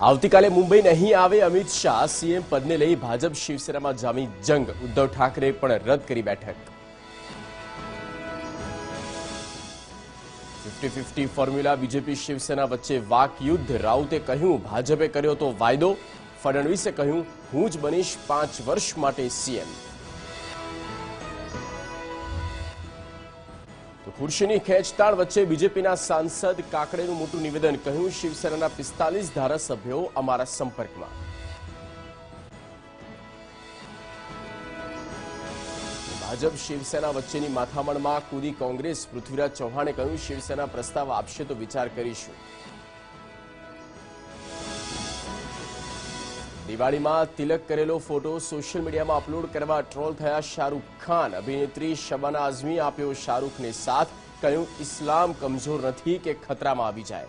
આવતીકાલે મુંબઈ નહીં આવે અમિત શાહ સીએમ પદને લઈ ભાજપ શિવસેનામાં જામી જંગ ઉદ્ધવ ઠાકરે પણ રદ કરી બેઠક fifty fifty formula BJP Shiv Sena વચ્ચે વાક યુદ્ધ રાઉતે કહ્યું ભાજપે કર્યો તો વાયદો ફડણવીસે કહ્યું હું જ બનીશ પાંચ વર્ષ માટે સીએમ તો ખુરશીની ખેંચતાણ વચ્ચે બીજેપીના સાંસદ કાકડેનું મોટું નિવેદન કહ્યું, શિવસેનાના પિસ્તાલીસ ધારાસભ્યો અમારા સંપર્કમાં. ભાજપ શિવસેના વચ્ચેની માથામણમાં કૂદી કોંગ્રેસ, પૃથ્વીરાજ ચૌહાણે કહ્યું, શિવસેના પ્રસ્તાવ આપશે તો વિચાર કરીશું. દિવાળીમાં તિલક કરેલો ફોટો સોશિયલ મીડિયામાં અપલોડ કરવા ટ્રોલ થયા શાહરૂખ ખાન અભિનેત્રી શબાના આઝમી આપ્યો શાહરૂખને સાથ કહ્યું ઇસ્લામ કમજોર નથી કે ખતરામાં આવી જાય